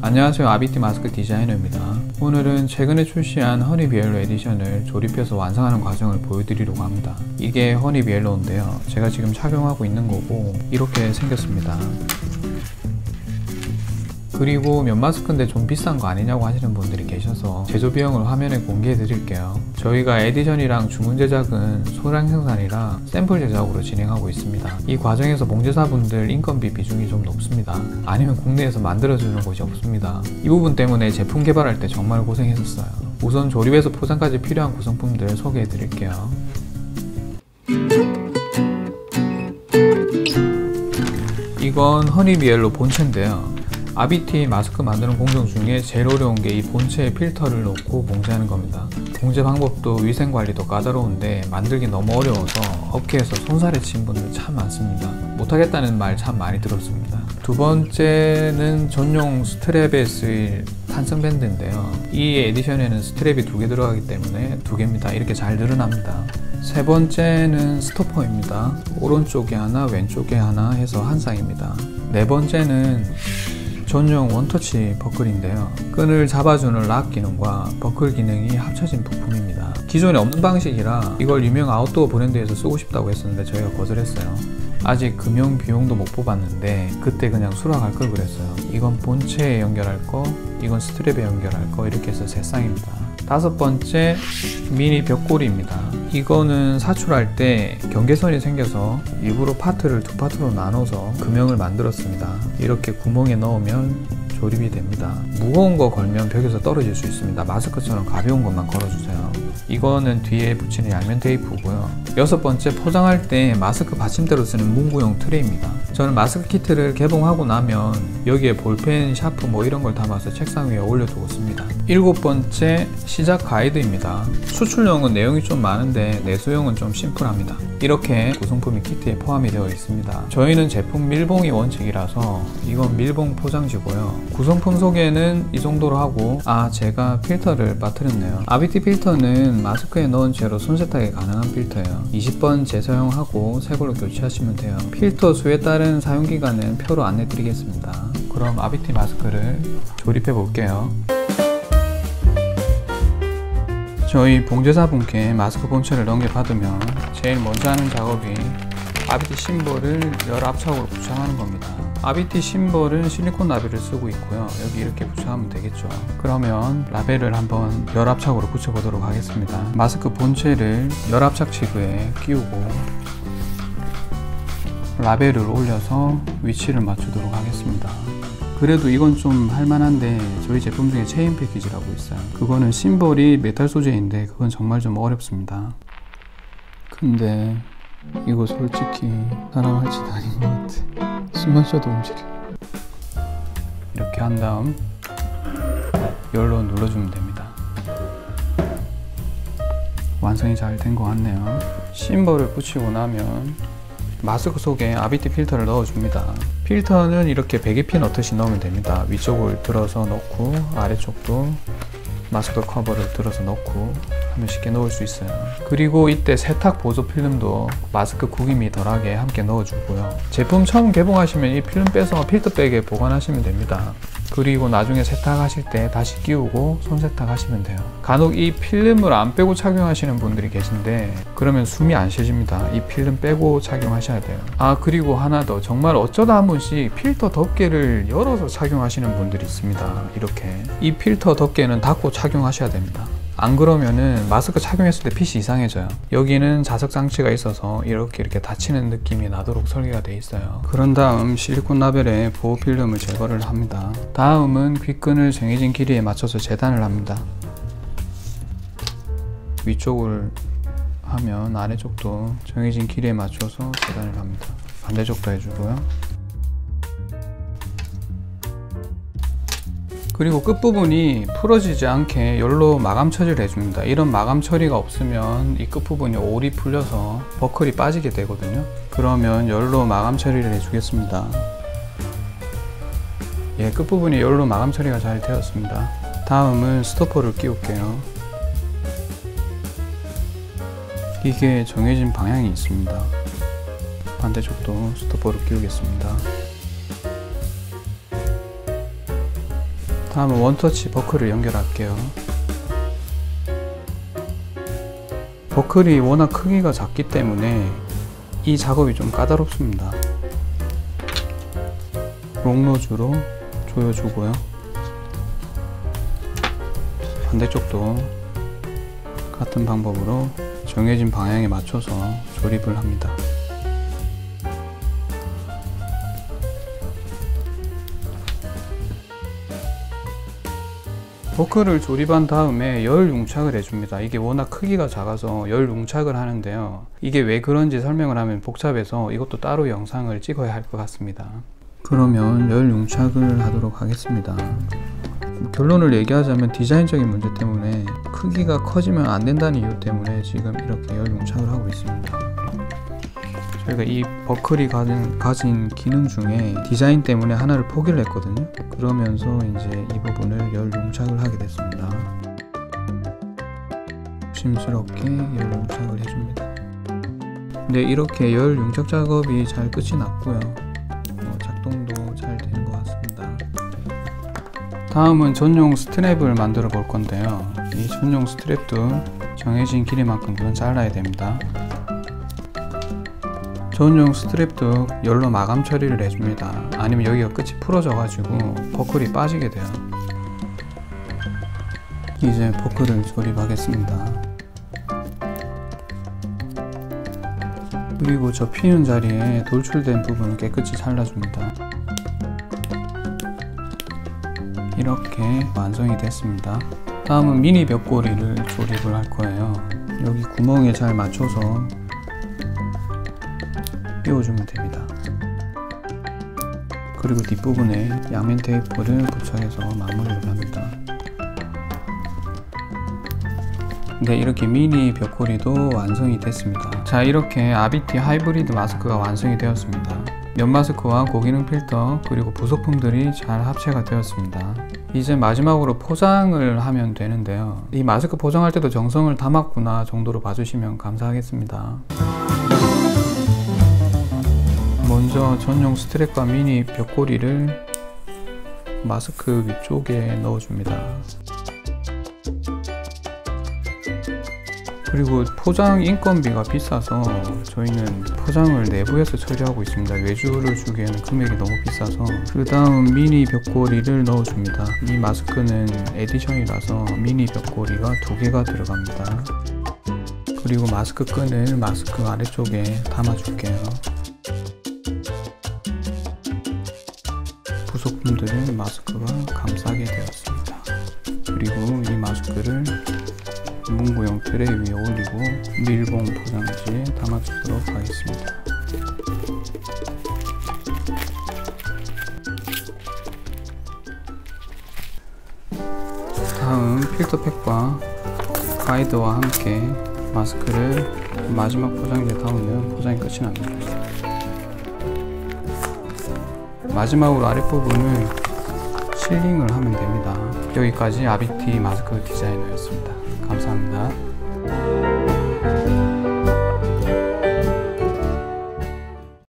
안녕하세요. 아비티 마스크 디자이너입니다. 오늘은 최근에 출시한 Honeybee Yellow edition을 조립해서 완성하는 과정을 보여드리려고 합니다. 이게 Honeybee Yellow인데요. 제가 지금 착용하고 있는 거고 이렇게 생겼습니다 그리고 면 마스크인데 좀 비싼 거 아니냐고 하시는 분들이 계셔서 제조 비용을 화면에 공개해 드릴게요. 저희가 edition이랑 주문 제작은 소량 생산이라 샘플 제작으로 진행하고 있습니다. 이 과정에서 봉제사분들 인건비 비중이 좀 높습니다. 아니면 국내에서 만들어주는 곳이 없습니다. 이 부분 때문에 제품 개발할 때 정말 고생했었어요. 우선 조립에서 포장까지 필요한 구성품들 소개해 드릴게요. 이건 Honeybee Yellow 본체인데요 아비티 마스크 만드는 공정 중에 제일 어려운 게 이 본체에 필터를 넣고 봉제하는 겁니다. 봉제 방법도 위생관리도 까다로운데 만들기 너무 어려워서 업계에서 손사래 친 분들 참 많습니다. 못하겠다는 말 참 많이 들었습니다. 두 번째는 전용 strap에 쓰일 탄성 밴드인데요. 이 edition에는 strap이 두 개 들어가기 때문에 두 개입니다. 이렇게 잘 늘어납니다. 세 번째는 스토퍼입니다. 오른쪽에 하나, 왼쪽에 하나 해서 한 쌍입니다. 네 번째는 전용 원터치 버클인데요. 끈을 잡아주는 락 기능과 버클 기능이 합쳐진 부품입니다. 기존에 없는 방식이라 이걸 유명 아웃도어 브랜드에서 쓰고 싶다고 했었는데 저희가 거절했어요. 아직 금융 비용도 못 뽑았는데 그때 그냥 수락할 걸 그랬어요. 이건 본체에 연결할 거, 이건 스트랩에 연결할 거 이렇게 해서 세 쌍입니다. 다섯 번째 미니 벽고리입니다. 이거는 사출할 때 경계선이 생겨서 일부러 파트를 두 파트로 나눠서 금형을 만들었습니다. 이렇게 구멍에 넣으면 조립이 됩니다. 무거운 거 걸면 벽에서 떨어질 수 있습니다. 마스크처럼 가벼운 것만 걸어주세요. 이거는 뒤에 붙이는 양면 테이프고요. 여섯 번째 포장할 때 마스크 받침대로 쓰는 문구용 트레이입니다. 저는 마스크 키트를 개봉하고 나면 여기에 볼펜, 샤프 뭐 이런 걸 담아서 책상 위에 올려두고 씁니다. 일곱 번째 시작 가이드입니다. 수출용은 내용이 좀 많은데 내수용은 좀 심플합니다. 이렇게 구성품이 키트에 포함이 되어 있습니다. 저희는 제품 밀봉이 원칙이라서 이건 밀봉 포장지고요. 구성품 소개는 이 정도로 하고 아 제가 필터를 빠뜨렸네요. 아비티 필터는 마스크에 넣은 채로 손세탁이 가능한 필터예요. 20번 재사용하고 새 걸로 교체하시면 돼요. 필터 수에 따른 사용기간은 표로 안내 드리겠습니다. 그럼 아비티 마스크를 조립해 볼게요. 저희 봉제사분께 마스크 본체를 넘겨받으면 제일 먼저 하는 작업이 아비티 심볼을 열 압착으로 부착하는 겁니다. 아비티 심볼은 실리콘 라벨을 쓰고 있고요. 여기 이렇게 부착하면 되겠죠. 그러면 라벨을 한번 열 압착으로 붙여보도록 하겠습니다. 마스크 본체를 열 압착 치구에 끼우고 라벨을 올려서 위치를 맞추도록 하겠습니다. 그래도 이건 좀 할만한데 저희 제품 중에 체인 패키지라고 있어요. 그거는 심볼이 메탈 소재인데 그건 정말 좀 어렵습니다. 근데 이거 솔직히 사람 할 짓 아닌 것 같아. 숨만 쉬어도 움직여. 이렇게 한 다음 열로 눌러주면 됩니다. 완성이 잘 된 것 같네요. 심볼을 붙이고 나면 마스크 속에 아비티 필터를 넣어줍니다. 필터는 이렇게 베개핀 넣듯이 넣으면 됩니다. 위쪽을 들어서 넣고 아래쪽도 마스크 커버를 들어서 넣고 하면 쉽게 넣을 수 있어요. 그리고 이때 세탁 보조 필름도 마스크 구김이 덜하게 함께 넣어주고요. 제품 처음 개봉하시면 이 필름 빼서 필터백에 보관하시면 됩니다. 그리고 나중에 세탁하실 때 다시 끼우고 손 세탁하시면 돼요. 간혹 이 필름을 안 빼고 착용하시는 분들이 계신데 그러면 숨이 안 쉬집니다. 이 필름 빼고 착용하셔야 돼요. 아 그리고 하나 더 정말 어쩌다 한 번씩 필터 덮개를 열어서 착용하시는 분들이 있습니다. 이렇게 이 필터 덮개는 닫고 착용하셔야 됩니다. 안 그러면은 마스크 착용했을 때 핏이 이상해져요. 여기는 자석 장치가 있어서 이렇게 이렇게 닫히는 느낌이 나도록 설계가 되어 있어요. 그런 다음 실리콘 라벨에 보호 필름을 제거를 합니다. 다음은 귓끈을 정해진 길이에 맞춰서 재단을 합니다. 위쪽을 하면 아래쪽도 정해진 길이에 맞춰서 재단을 합니다. 반대쪽도 해주고요 그리고 끝부분이 풀어지지 않게 열로 마감 처리를 해줍니다. 이런 마감 처리가 없으면 이 끝부분이 올이 풀려서 버클이 빠지게 되거든요. 그러면 열로 마감 처리를 해주겠습니다. 예, 끝부분이 열로 마감 처리가 잘 되었습니다. 다음은 스토퍼를 끼울게요. 이게 정해진 방향이 있습니다. 반대쪽도 스토퍼를 끼우겠습니다. 다음은 원터치 버클을 연결할게요. 버클이 워낙 크기가 작기 때문에 이 작업이 좀 까다롭습니다. 롱로즈로 조여주고요. 반대쪽도 같은 방법으로 정해진 방향에 맞춰서 조립을 합니다. 버클을 조립한 다음에 열 융착을 해줍니다. 이게 워낙 크기가 작아서 열 융착을 하는데요. 이게 왜 그런지 설명을 하면 복잡해서 이것도 따로 영상을 찍어야 할 것 같습니다. 그러면 열 융착을 하도록 하겠습니다. 결론을 얘기하자면 디자인적인 문제 때문에 크기가 커지면 안 된다는 이유 때문에 지금 이렇게 열 융착을 하고 있습니다. 저희가 이 버클이 가진, 가진 기능 중에 디자인 때문에 하나를 포기를 했거든요. 그러면서 이제 이 부분을 열 융착을 하게 됐습니다. 조심스럽게 열 융착을 해줍니다. 네, 이렇게 열 융착 작업이 잘 끝이 났고요. 어, 작동도 잘 되는 것 같습니다. 다음은 전용 스트랩을 만들어 볼 건데요. 이 전용 스트랩도 정해진 길이만큼 은 잘라야 됩니다. 전용 스트랩도 열로 마감 처리를 해줍니다. 아니면 여기가 끝이 풀어져 가지고 버클이 빠지게 돼요. 이제 버클을 조립하겠습니다. 그리고 저 피는 자리에 돌출된 부분을 깨끗이 잘라줍니다. 이렇게 완성이 됐습니다. 다음은 미니 벽고리를 조립을 할 거예요. 여기 구멍에 잘 맞춰서 끼워주면 됩니다. 그리고 뒷부분에 양면 테이프를 부착해서 마무리를 합니다. 네, 이렇게 미니 벽걸이도 완성이 됐습니다. 자, 이렇게 아비티 하이브리드 마스크가 완성이 되었습니다. 면 마스크와 고기능 필터 그리고 부속품들이 잘 합체가 되었습니다. 이제 마지막으로 포장을 하면 되는데요. 이 마스크 포장할 때도 정성을 담았구나 정도로 봐주시면 감사하겠습니다. 먼저 전용 스트랩과 미니 벽고리를 마스크 위쪽에 넣어줍니다. 그리고 포장 인건비가 비싸서 저희는 포장을 내부에서 처리하고 있습니다. 외주를 주기에는 금액이 너무 비싸서 그 다음 미니 벽고리를 넣어줍니다. 이 마스크는 edition이라서 미니 벽고리가 두 개가 들어갑니다. 그리고 마스크 끈을 마스크 아래쪽에 담아줄게요. 부속품들은 마스크가 감싸게 되었습니다. 그리고 이 마스크를 문구용 트레이 위에 올리고 밀봉 포장지에 담아주도록 하겠습니다. 다음 필터팩과 가이드와 함께 마스크를 마지막 포장지에 담으면 포장이 끝이 납니다. 마지막으로 아랫부분을 실링을 하면 됩니다. 여기까지 아비티 마스크 디자이너였습니다. 감사합니다.